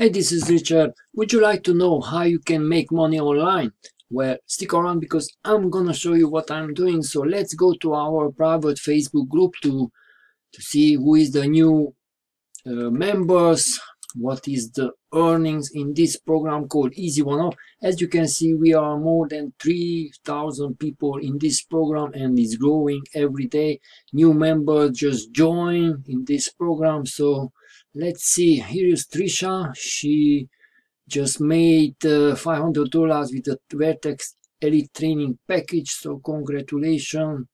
Hey, this is Richard. Would you like to know how you can make money online? Well, stick around because I'm gonna show you what I'm doing. So let's go to our private Facebook group to to see who is the new uh, members, what is the earnings in this program called Easy1Up. As you can see, we are more than 3,000 people in this program and it's growing every day. New members just join in this program. So let's see here is Trisha. She just made uh, $500 with the Vertex Elite Training Package so congratulations.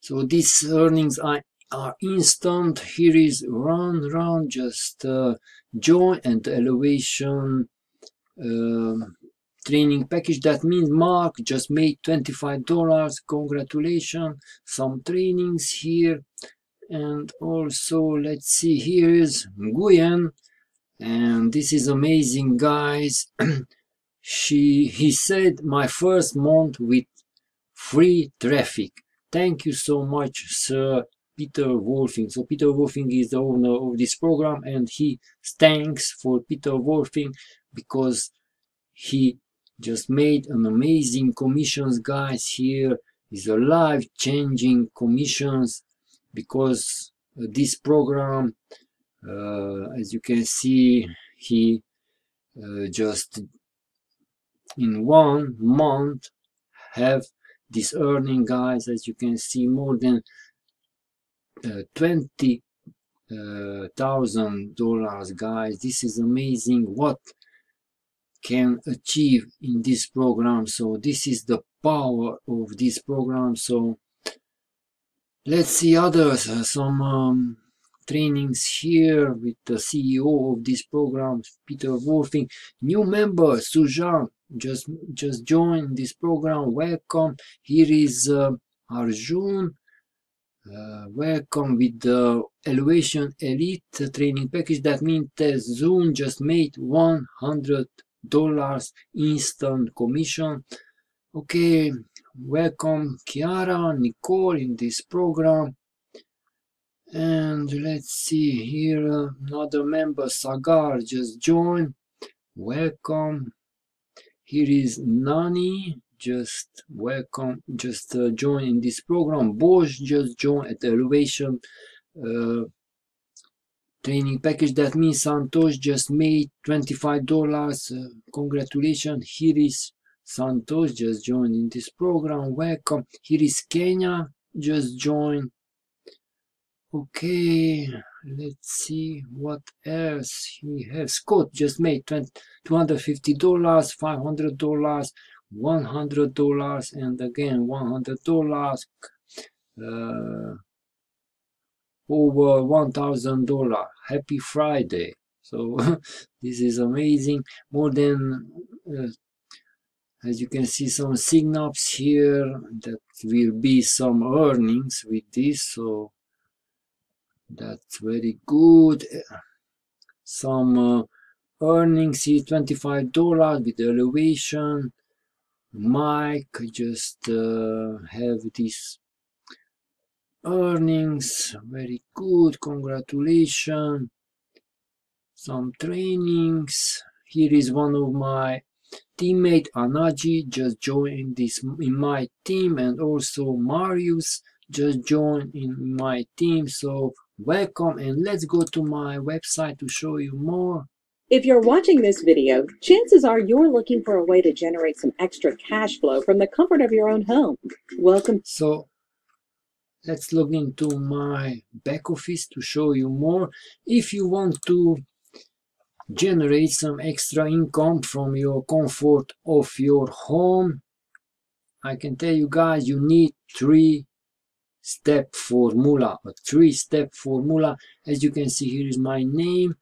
So these earnings are, are instant. Here is run run just uh, join and elevation uh, training package. That means mark just made $25 congratulations. Some trainings here and also let's see here is Nguyen. And this is amazing guys. She he said my first month with free traffic. Thank you so much sir Peter Wolfing. So Peter Wolfing is the owner of this program and he thanks for Peter Wolfing because he just made an amazing commissions guys. Here is a life changing commissions because uh, this program uh, as you can see he uh, just in one month have this earning guys as you can see more than uh, 20 uh, dollars guys. This is amazing what can achieve in this program. So this is the power of this program. So let's see others uh, some um, trainings here with the ceo of this program peter wolfing. New member sujan just just joined this program. Welcome. Here is uh, arjun. Uh, welcome with the elevation elite training package. That means that zoom just made 100 dollars instant commission. Okay welcome Kiara, Nicole in this program. And let's see here, another member, Sagar, just joined. Welcome. Here is Nani, just welcome, just uh, join in this program. Bosch just joined at the Elevation uh, training package. That means Santosh just made $25. Uh, congratulations. Here is Santos just joined in this program. Welcome. Here is Kenya just joined. Okay, let's see what else we have. Scott just made $250, $500, $100, and again $100. Uh, over $1,000. Happy Friday. So this is amazing. More than uh, as you can see some signups here that will be some earnings with this so that's very good. Some uh, earnings is 25 dollars with elevation. Mike just uh, have this earnings. Very good congratulations. Some trainings. Here is one of my teammate Anaji just joined this in my team and also Marius just joined in my team so welcome and let's go to my website to show you more if you're watching this video, chances are you're looking for a way to generate some extra cash flow from the comfort of your own home. Welcome. So let's log into my back office to show you more. If you want to generate some extra income from your comfort of your home. I can tell you guys you need three step formula a three step formula as you can see here is my name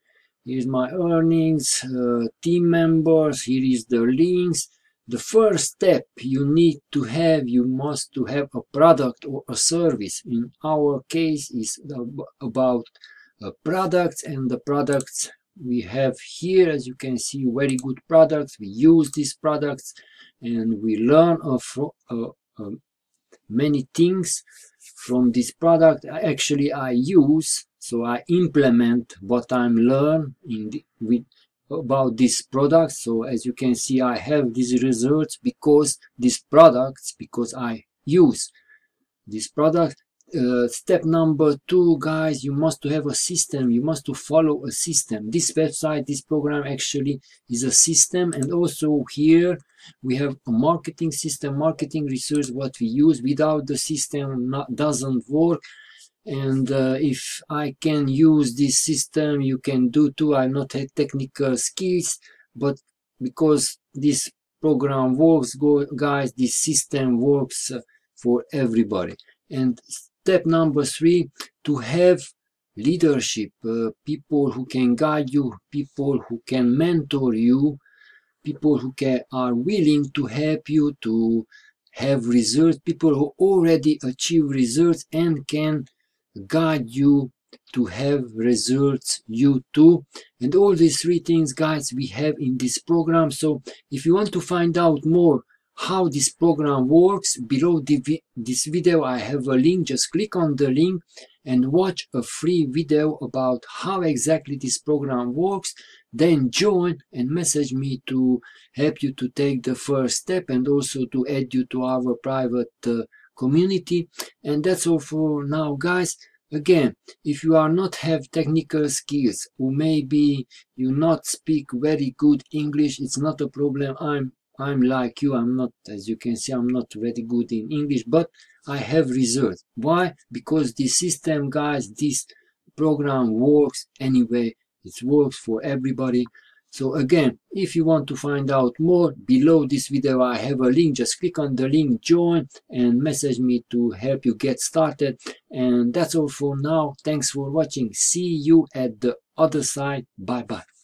here's my earnings uh, team members here is the links. The first step you need to have you must to have a product or a service. In our case is about uh, products and the products we have here as you can see very good products. We use these products and we learn of uh, uh, many things from this product. Actually i use so i implement what i'm learn in the, with about this product. So as you can see I have these results because these products because I use this product uh, step number two guys you must to have a system. You must to follow a system. This website this program actually is a system. And also here we have a marketing system marketing research what we use. Without the system not, doesn't work. And uh, if I can use this system you can do too. I'm not a technical skills but because this program works go, guys this system works for everybody. And step number three to have leadership uh, people who can guide you people who can mentor you people who can, are willing to help you to have results people who already achieve results and can guide you to have results you too. And all these three things guys we have in this program. So if you want to find out more how this program works. Below the, this video i have a link. Just click on the link and watch a free video about how exactly this program works. Then join and message me to help you to take the first step and also to add you to our private uh, community. And that's all for now guys. Again if you are not have technical skills or maybe you not speak very good english it's not a problem. I'm i'm like you i'm not as you can see i'm not very good in english but i have results why because the system guys this program works anyway it works for everybody so again, if you want to find out more, below this video I have a link, just click on the link, join and message me to help you get started. And that's all for now. Thanks for watching. See you at the other side. Bye bye.